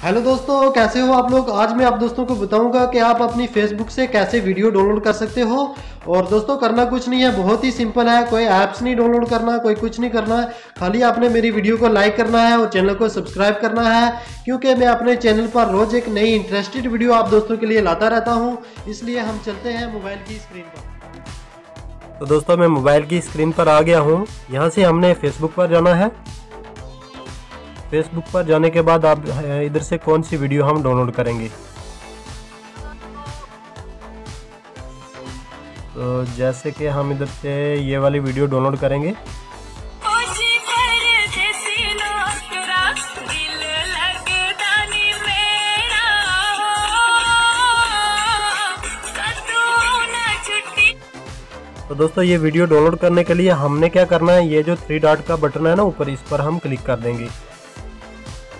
Hello दोस्तों, कैसे हो आप लोग? आज मैं आप दोस्तों को बताऊँगा कि आप अपनी फेसबुक से कैसे वीडियो डाउनलोड कर सकते हो। और दोस्तों, करना कुछ नहीं है, बहुत ही सिंपल है। कोई ऐप्स नहीं डाउनलोड करना, कोई कुछ नहीं करना। है खाली आपने मेरी वीडियो को लाइक करना है और चैनल को सब्सक्राइब करना है। क्योंकि मैं अपने चैनल पर रोज एक नई इंटरेस्टेड वीडियो आप दोस्तों के लिए लाता रहता हूँ। इसलिए हम चलते हैं मोबाइल की स्क्रीन पर। तो दोस्तों, मैं मोबाइल की स्क्रीन पर आ गया हूँ। यहाँ से हमने फेसबुक पर जाना है। फेसबुक पर जाने के बाद आप इधर से कौन सी वीडियो हम डाउनलोड करेंगे? तो जैसे कि हम इधर से ये वाली वीडियो डाउनलोड करेंगे। तो दोस्तों ये वीडियो डाउनलोड करने के लिए हमने क्या करना है? ये जो थ्री डॉट का बटन है ना ऊपर इस पर हम क्लिक कर देंगे।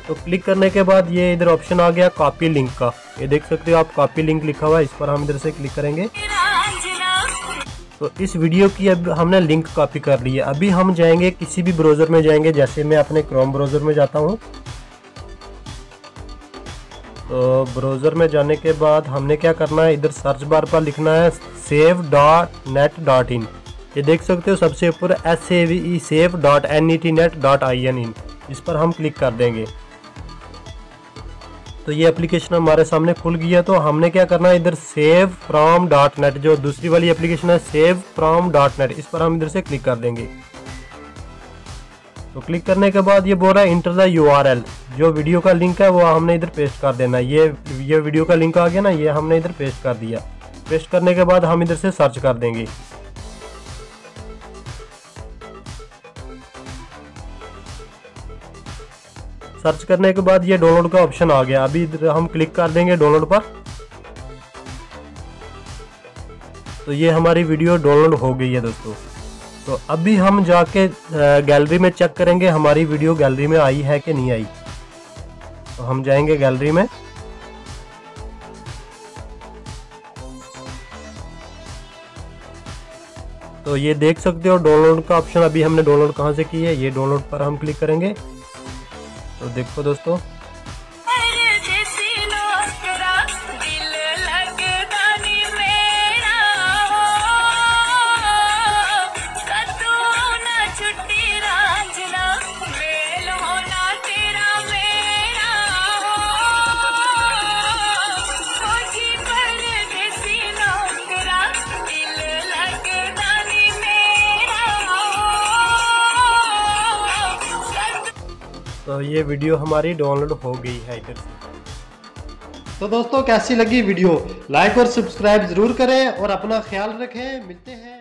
तो क्लिक करने के बाद ये इधर ऑप्शन आ गया कॉपी लिंक का। ये देख सकते हो आप कॉपी लिंक लिखा हुआ है, इस पर हम इधर से क्लिक करेंगे। तो इस वीडियो की अब हमने लिंक कॉपी कर ली है। अभी हम जाएँगे किसी भी ब्राउज़र में जाएँगे, जैसे मैं अपने क्रोम ब्राउज़र में जाता हूँ। तो ब्राउज़र में जाने के बाद हमने क्या करना है, इधर सर्च बार पर लिखना है save dot net dot in ये देख सकते हो सबसे ऊपर S A V save dot N E T net dot I N in इस पर हम क्लिक कर देंगे। तो ये एप्लीकेशन हमारे सामने खुल है तो हमने क्या करना है, इधर सेव फ्रॉम डॉट नेट जो दूसरी वाली एप्लीकेशन है सेव फ्रॉम डॉट नेट इस पर हम इधर से क्लिक कर देंगे। तो क्लिक करने के बाद ये बोल रहा है enter the you R L जो वीडियो का लिंक है, वो हमने इधर पेस्ट कर देना ये ये वीडियो का लिंक आ गया ना, ये हमने इधर पेस्ट कर दिया। पेस्ट करने के बाद हम इधर से सर्च कर देंगे। सर्च करने के बाद ये डाउनलोड का ऑप्शन आ गया। अभी हम क्लिक कर देंगे डाउनलोड पर। तो ये हमारी वीडियो डाउनलोड हो गई है दोस्तों। तो अभी हम जाके गैलरी में चेक करेंगे हमारी वीडियो गैलरी में आई है कि नहीं आई। तो हम जाएँगे गैलरी में। तो ये देख सकते हो डाउनलोड का ऑप्शन अभी हमने डाउनलोड कहाँ से की है? ये डाउनलोड पर हम क्लिक करेंगे। तो देखो दोस्तों तो ये वीडियो हमारी डाउनलोड हो गई है इधर से। तो दोस्तों, कैसी लगी वीडियो? लाइक और सब्सक्राइब ज़रूर करें और अपना ख्याल रखें। मिलते हैं।